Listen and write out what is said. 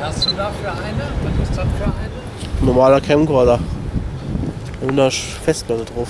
hast du da für eine? Was ist das für eine? Normaler Camcorder. Mit einer Festplatte drauf.